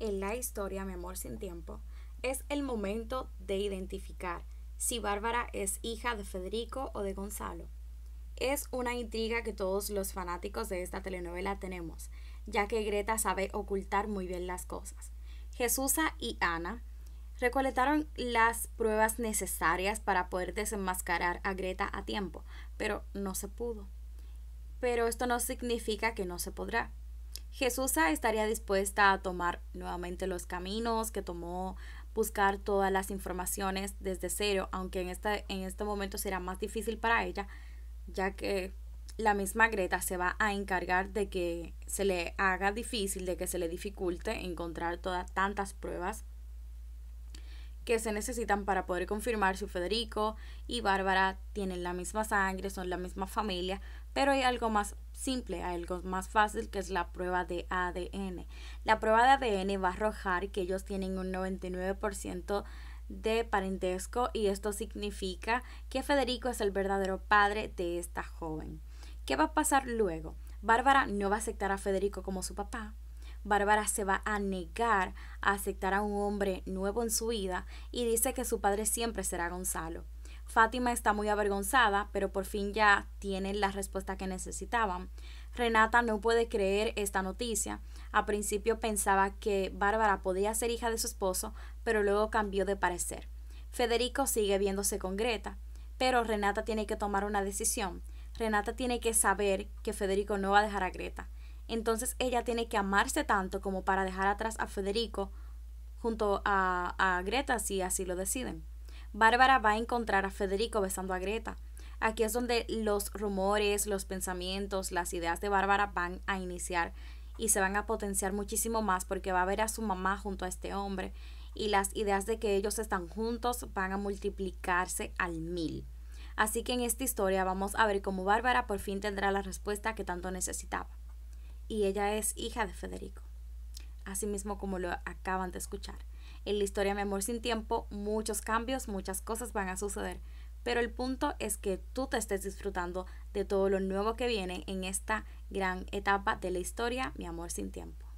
En la historia Mi amor sin tiempo es el momento de identificar si Bárbara es hija de Federico o de Gonzalo. Es una intriga que todos los fanáticos de esta telenovela tenemos, ya que Greta sabe ocultar muy bien las cosas. Jesusa y Ana recolectaron las pruebas necesarias para poder desenmascarar a Greta a tiempo, pero no se pudo. Pero esto no significa que no se podrá. Jesusa estaría dispuesta a tomar nuevamente los caminos que tomó buscar todas las informaciones desde cero, aunque en este, en este momento será más difícil para ella, ya que la misma Greta se va a encargar de que se le haga difícil, de que se le dificulte encontrar todas tantas pruebas que se necesitan para poder confirmar si Federico y Bárbara tienen la misma sangre, son la misma familia, pero hay algo más simple, algo más fácil que es la prueba de ADN. La prueba de ADN va a arrojar que ellos tienen un 99% de parentesco y esto significa que Federico es el verdadero padre de esta joven. ¿Qué va a pasar luego? Bárbara no va a aceptar a Federico como su papá. Bárbara se va a negar a aceptar a un hombre nuevo en su vida y dice que su padre siempre será Gonzalo. Fátima está muy avergonzada, pero por fin ya tienen la respuesta que necesitaban. Renata no puede creer esta noticia. A principio pensaba que Bárbara podía ser hija de su esposo, pero luego cambió de parecer. Federico sigue viéndose con Greta, pero Renata tiene que tomar una decisión. Renata tiene que saber que Federico no va a dejar a Greta. Entonces ella tiene que amarse tanto como para dejar atrás a Federico junto a, a Greta si así lo deciden. Bárbara va a encontrar a Federico besando a Greta. Aquí es donde los rumores, los pensamientos, las ideas de Bárbara van a iniciar y se van a potenciar muchísimo más porque va a ver a su mamá junto a este hombre y las ideas de que ellos están juntos van a multiplicarse al mil. Así que en esta historia vamos a ver cómo Bárbara por fin tendrá la respuesta que tanto necesitaba. Y ella es hija de Federico. Así mismo como lo acaban de escuchar. En la historia Mi amor sin tiempo, muchos cambios, muchas cosas van a suceder. Pero el punto es que tú te estés disfrutando de todo lo nuevo que viene en esta gran etapa de la historia Mi amor sin tiempo.